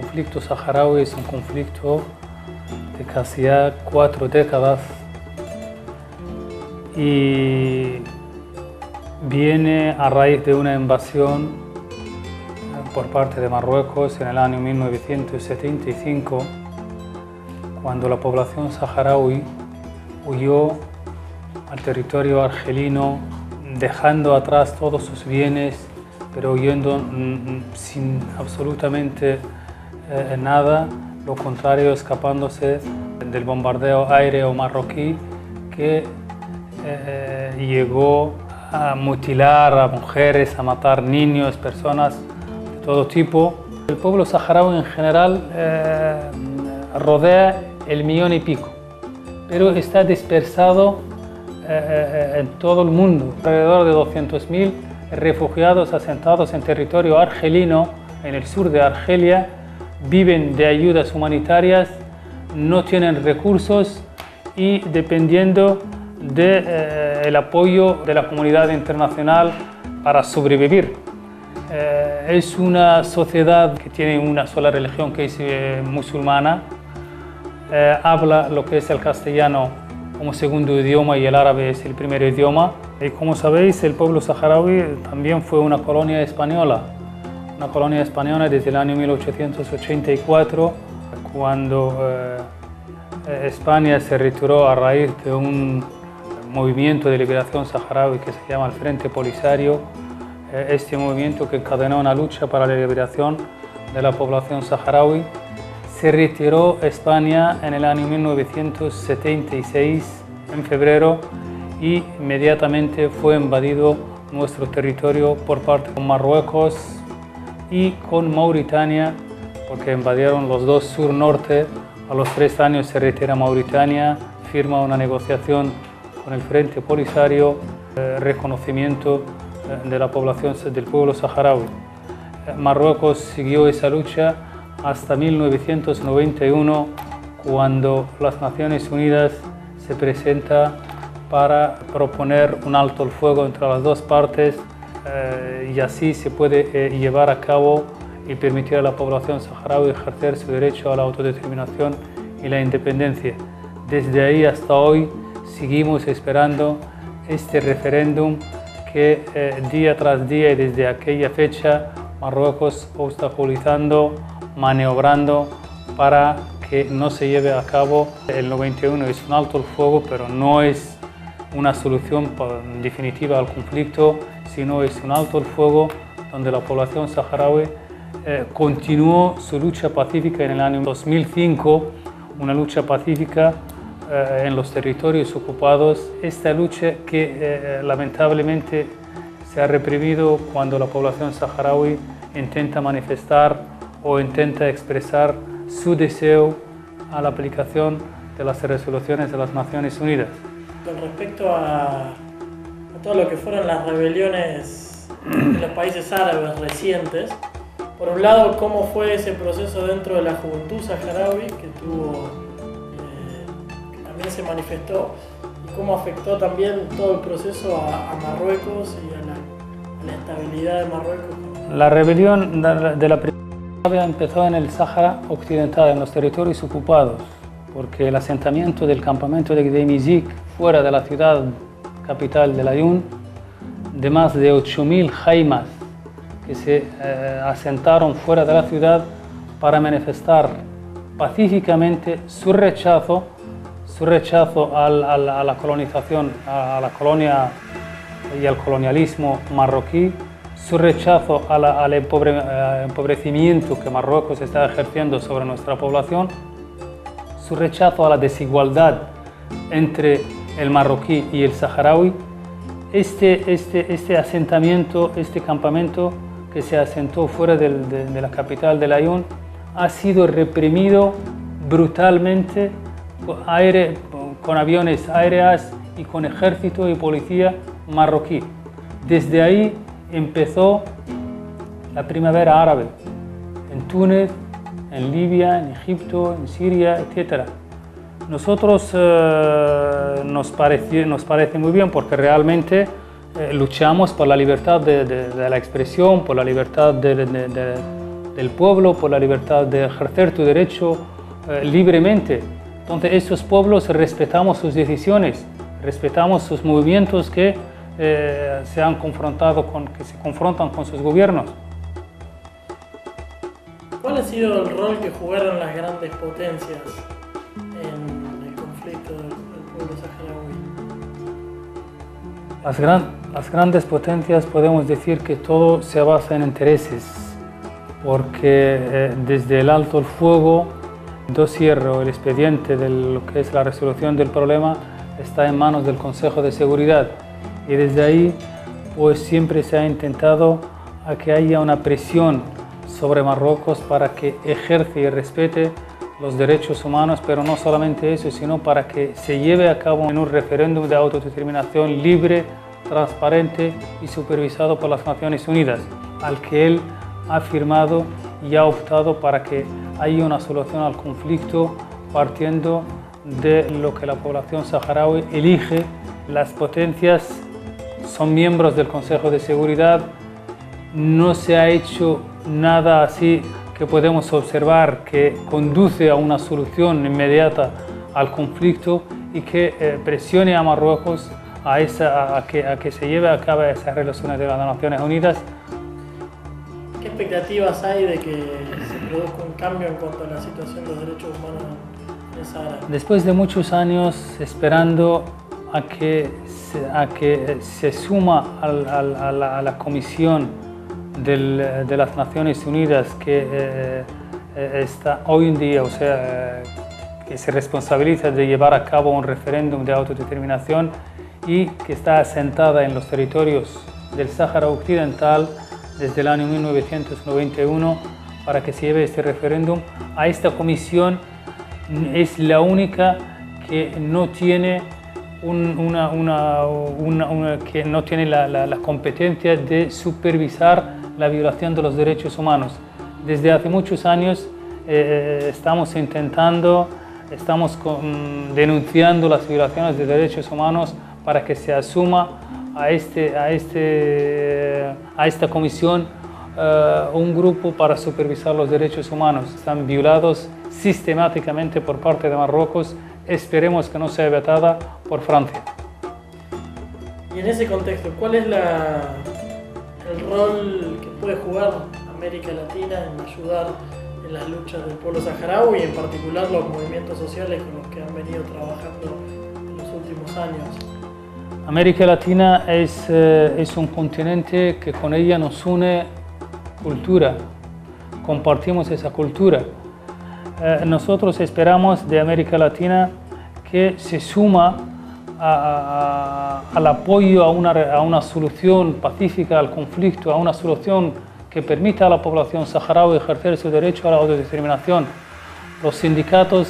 conflicto saharaui es un conflicto de casi ya cuatro décadas. Y viene a raíz de una invasión eh, por parte de Marruecos en el año 1975, cuando la población saharaui huyó al territorio argelino, dejando atrás todos sus bienes, pero huyendo mm, mm, sin absolutamente eh, nada, lo contrario, escapándose del bombardeo aéreo marroquí que eh, llegó a mutilar a mujeres, a matar niños, personas de todo tipo. El pueblo saharaui en general eh, rodea el millón y pico, pero está dispersado eh, en todo el mundo. Alrededor de 200.000 refugiados asentados en territorio argelino, en el sur de Argelia, viven de ayudas humanitarias, no tienen recursos y dependiendo del de, eh, apoyo de la comunidad internacional para sobrevivir. Eh, es una sociedad que tiene una sola religión que es eh, musulmana, habla lo que es el castellano como segundo idioma y el árabe es el primer idioma. Y como sabéis, el pueblo saharaui también fue una colonia española, una colonia española desde el año 1884, cuando España se retiró a raíz de un movimiento de liberación saharaui que se llama el Frente Polisario, eh, este movimiento que encadenó una lucha para la liberación de la población saharaui, se retiró España en el año 1976, en febrero, y inmediatamente fue invadido nuestro territorio por parte de Marruecos y con Mauritania, porque invadieron los dos sur-norte. A los tres años se retira Mauritania, firma una negociación con el Frente Polisario, eh, reconocimiento eh, de la población del pueblo saharaui. Eh, Marruecos siguió esa lucha hasta 1991, cuando las Naciones Unidas se presenta para proponer un alto el fuego entre las dos partes y así se puede llevar a cabo y permitir a la población saharaui ejercer su derecho a la autodeterminación y la independencia. Desde ahí hasta hoy seguimos esperando este referéndum que eh, día tras día y desde aquella fecha Marruecos obstaculizando, maniobrando para que no se lleve a cabo el 91. Es un alto el fuego, pero no es una solución definitiva al conflicto, sino es un alto el fuego donde la población saharaui eh, continuó su lucha pacífica en el año 2005, una lucha pacífica eh, en los territorios ocupados, esta lucha que eh, lamentablemente se ha reprimido cuando la población saharaui intenta manifestar o intenta expresar su deseo a la aplicación de las resoluciones de las Naciones Unidas. Con respecto a, todo lo que fueron las rebeliones en los países árabes recientes, por un lado, ¿cómo fue ese proceso dentro de la juventud saharaui que tuvo se manifestó y cómo afectó también todo el proceso a, Marruecos y a la, estabilidad de Marruecos. La rebelión de la primavera empezó en el Sáhara Occidental, en los territorios ocupados, porque el asentamiento del campamento de Gdemizik, fuera de la ciudad capital de Layún, de más de 8.000 jaimas que se eh, asentaron fuera de la ciudad para manifestar pacíficamente su rechazo su rechazo a la colonización, a la colonia y al colonialismo marroquí, su rechazo al eh, empobrecimiento que Marruecos está ejerciendo sobre nuestra población, su rechazo a la desigualdad entre el marroquí y el saharaui, este, este, este asentamiento, este campamento que se asentó fuera de, la capital de Layún, ha sido reprimido brutalmente aire, con aviones aéreos y con ejército y policía marroquí. Desde ahí empezó la primavera árabe, en Túnez, en Libia, en Egipto, en Siria, etc. Nosotros eh, nos, parece, muy bien porque realmente eh, luchamos por la libertad de, la expresión, por la libertad de, del pueblo, por la libertad de ejercer tu derecho eh, libremente. Entonces esos pueblos respetamos sus decisiones, respetamos sus movimientos que se han confrontado con, que se confrontan con sus gobiernos. ¿Cuál ha sido el rol que jugaron las grandes potencias Las, gran, las grandes potencias podemos decir que todo se basa en intereses, porque eh, desde el alto el fuego, dossier o el expediente de lo que es la resolución del problema está en manos del Consejo de Seguridad. Y desde ahí pues siempre se ha intentado a que haya una presión sobre Marruecos para que ejerce y respete los derechos humanos, pero no solamente eso, sino para que se lleve a cabo en un referéndum de autodeterminación libre, transparente y supervisado por las Naciones Unidas, al que él ha firmado y ha optado para que haya una solución al conflicto partiendo de lo que la población saharaui elige. Las potencias son miembros del Consejo de Seguridad, no se ha hecho nada así que podemos observar que conduce a una solución inmediata al conflicto y que eh, presione a Marruecos a, esa, a, que, a que se lleve a cabo esas relaciones de las Naciones Unidas. ¿Qué expectativas hay de que se produzca un cambio en cuanto a la situación de los derechos humanos en Sahara? Después de muchos años esperando a que a que se suma a, a la comisión del, de las Naciones Unidas que eh, eh, está hoy en día, o sea, que se responsabiliza de llevar a cabo un referéndum de autodeterminación y que está asentada en los territorios del Sáhara Occidental desde el año 1991 para que se lleve este referéndum. A esta comisión es la única que no tiene un, una, una, una, que no tiene la, la, la competencia de supervisar la violación de los derechos humanos. Desde hace muchos años eh, estamos intentando, estamos con, denunciando las violaciones de derechos humanos para que se asuma a, este, a, este, a esta comisión uh, un grupo para supervisar los derechos humanos. Están violados sistemáticamente por parte de Marruecos. Esperemos que no sea vetada por Francia. Y en ese contexto, ¿cuál es la, el rol puede jugar América Latina en ayudar en las luchas del pueblo saharaui y en particular los movimientos sociales con los que han venido trabajando en los últimos años. América Latina es, eh, es un continente que con ella nos une cultura, compartimos esa cultura. Eh, nosotros esperamos de América Latina que se suma a, a, al apoyo a una, a una, solución pacífica al conflicto, a una solución que permita a la población saharaui ejercer su derecho a la autodeterminación. Los sindicatos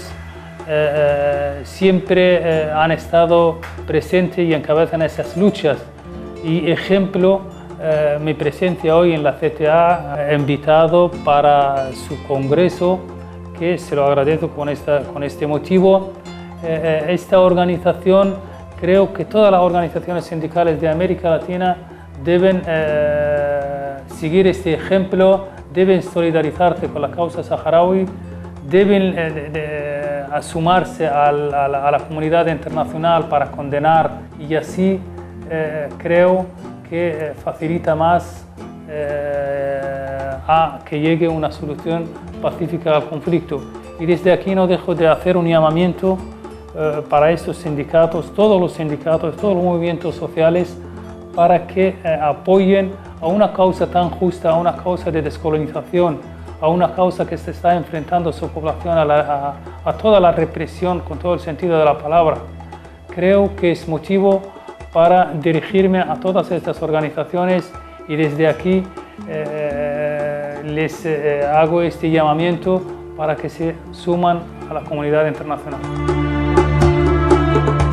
eh, eh, siempre eh, han estado presentes y encabezan esas luchas. Y ejemplo, eh, mi presencia hoy en la CTA, invitado para su congreso, que se lo agradezco con, esta, con este motivo. Eh, esta organización Creo que todas las organizaciones sindicales de América Latina deben eh, seguir este ejemplo, deben solidarizarse con la causa saharaui, deben eh, de, de, asumarse al, a, la, a, la, comunidad internacional para condenar y así eh, creo que eh, facilita más eh, a que llegue una solución pacífica al conflicto. Y desde aquí no dejo de hacer un llamamiento eh, para estos sindicatos, todos los sindicatos, todos los movimientos sociales, para que eh, apoyen a una causa tan justa, a una causa de descolonización, a una causa que se está enfrentando su población a, la, a, a, toda la represión con todo el sentido de la palabra. Creo que es motivo para dirigirme a todas estas organizaciones y desde aquí eh, les eh, hago este llamamiento para que se suman a la comunidad internacional. Thank you.